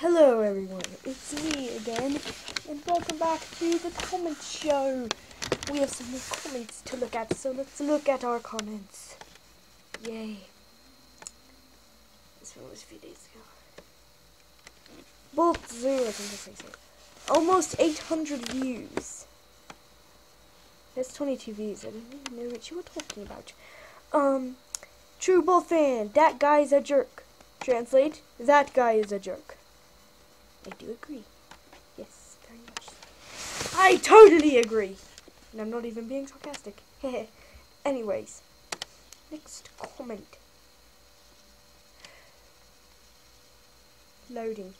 Hello everyone, it's me again, and welcome back to the comment show. We have some more comments to look at, so let's look at our comments. Yay. This one was a few days ago. Bolt Zoo, I think. Almost 800 views. That's 22 views, I didn't even know what you were talking about. Um, True Bolt fan, that guy's a jerk. Translate, that guy is a jerk. I do agree. Yes, very much so. I totally agree. And I'm not even being sarcastic. Anyways, next comment. Loading.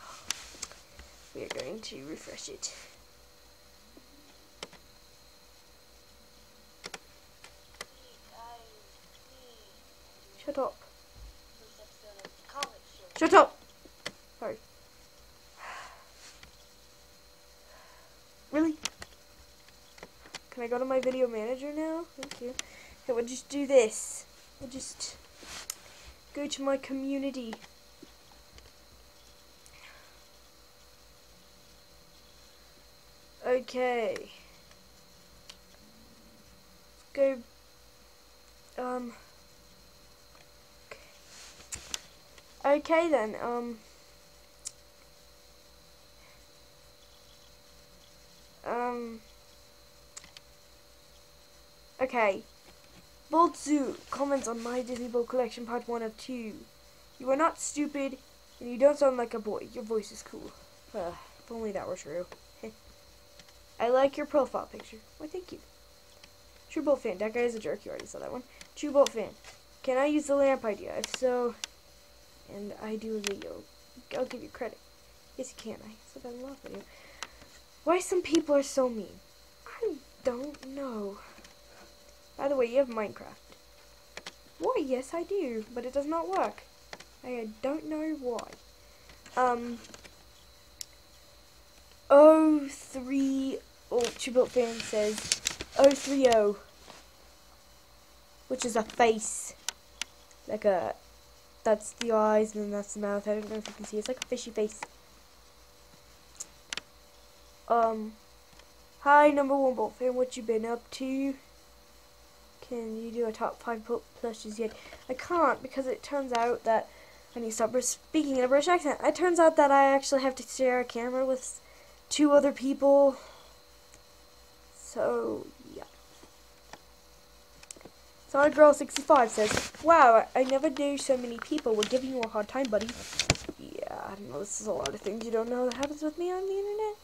We are going to refresh it. Shut up. Shut up! Sorry. Really? Can I go to my video manager now? Thank you. Okay, we'll just do this. We'll just go to my community. Okay. Let's go. Um. Okay then, um... Um... Okay. Bold Zoo comments on my Disney Bolt collection part 1 of 2. You are not stupid, and you don't sound like a boy. Your voice is cool. Uh, if only that were true. I like your profile picture. Why, thank you. True Bolt fan. That guy is a jerk. You already saw that one. True Bolt fan. Can I use the lamp idea? If so, and I do a video. I'll give you credit. Yes, you can. I said I love video. Why some people are so mean? I don't know. By the way, you have Minecraft. Why? Yes, I do, but it does not work. I don't know why. Um. Oh three. Oh, fan says 030, which is a face, like a that's the eyes, and then that's the mouth. I don't know if you can see. It's like a fishy face. Um, hi, number one bolt fan. What you been up to? Can you do a top five plushes yet? I can't because it turns out that I need to stop speaking in a British accent. It turns out that I actually have to share a camera with two other people. So Solid Girl 65 says, Wow, I never knew so many people were giving you a hard time, buddy. Yeah, I don't know, this is a lot of things you don't know that happens with me on the internet.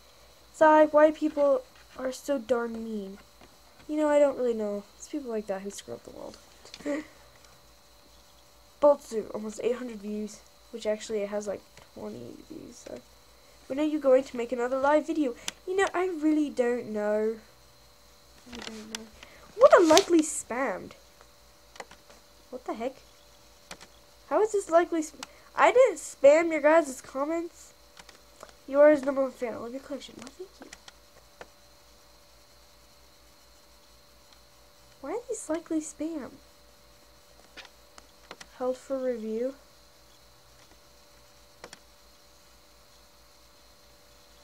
Sigh, why people are so darn mean. You know, I don't really know. It's people like that who screw up the world. Boltsu, almost 800 views, which actually it has like 20 views, so. When are you going to make another live video? You know, I really don't know. I don't know. What a likely spammed. What the heck? How is this likely? I didn't spam your guys' comments. You are his number one fan. Your collection. Well, thank you. Why are these likely spam? Held for review.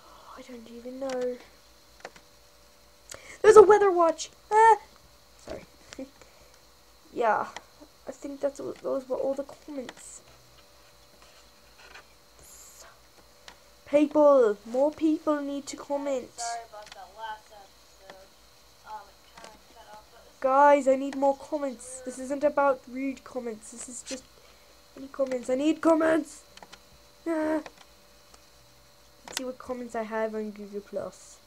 Oh, I don't even know. There's a weather watch. Ah. Sorry. yeah. I think that's what, those were all the comments. People, more people need to comment. Um, Guys, I need more comments. This isn't about rude comments. This is just any comments. I need comments. Ah. Let's see what comments I have on Google Plus.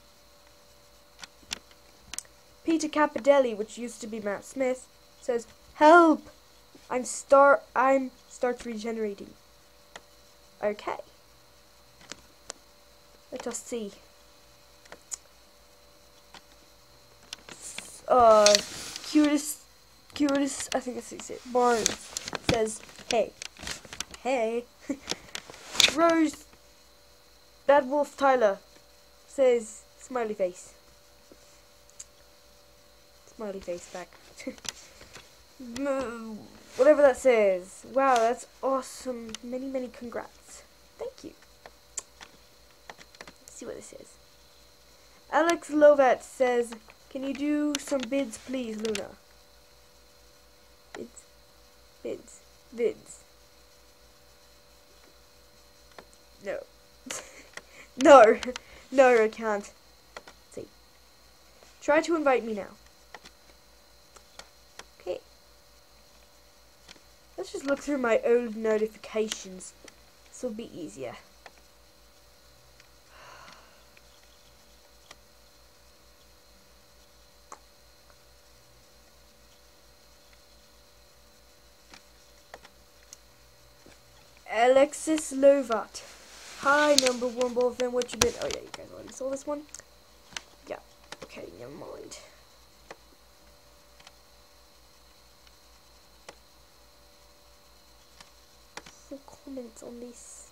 Peter Capaldi, which used to be Matt Smith, says, Help! I'm start I'm starts regenerating. Okay. Let us see. Uh cutest cutest I think it's it Barnes says, Hey. Hey Rose Bad Wolf Tyler says smiley face. Smiley face back. whatever that says. Wow, that's awesome. Many, many congrats. Thank you. Let's see what this is. Alex Lovat says, can you do some bids, please, Luna? Bids. Bids. Vids. No. no. No, I can't. Let's see. Try to invite me now. Okay. Let's just look through my old notifications. This will be easier. Alexis Lovat. Hi, number one bolt fan. What you been? Oh yeah, you guys already saw this one. Yeah. Okay, never mind. Comments on this.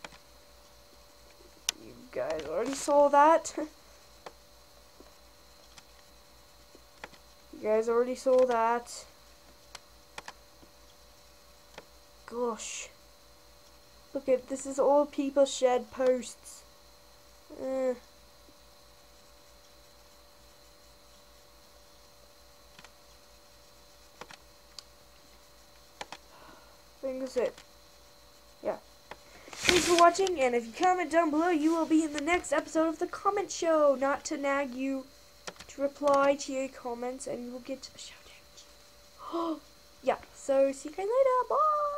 You guys already saw that. you guys already saw that. Gosh. Look at this is all people shared posts. Uh. It. Thanks for watching, and if you comment down below, you will be in the next episode of the comment show. Not to nag you, to reply to your comments, and you will get a shout out. yeah, so see you guys later. Bye!